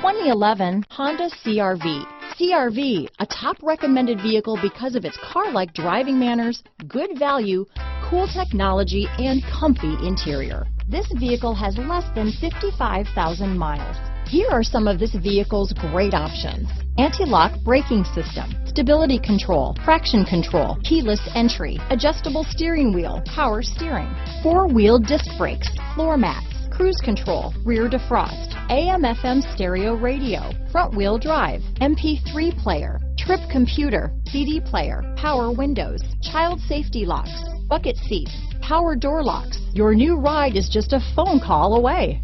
2011 Honda CRV. CRV, a top recommended vehicle because of its car-like driving manners, good value, cool technology, and comfy interior. This vehicle has less than 55,000 miles. Here are some of this vehicle's great options. Anti-lock braking system, stability control, traction control, keyless entry, adjustable steering wheel, power steering, four-wheel disc brakes, floor mats, cruise control, rear defrost, AM FM stereo radio, front wheel drive, MP3 player, trip computer, CD player, power windows, child safety locks, bucket seats, power door locks. Your new ride is just a phone call away.